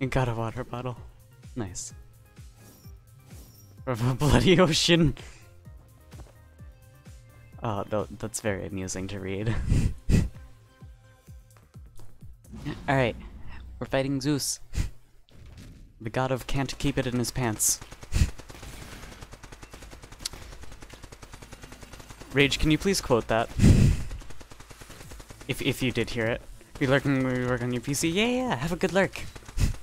And got a water bottle. Nice. From a bloody ocean. Oh, that's very amusing to read. Alright, we're fighting Zeus. The god of can't keep it in his pants. Rage, can you please quote that? If if you did hear it. Be lurking when we work on your PC. Yeah, yeah, have a good lurk.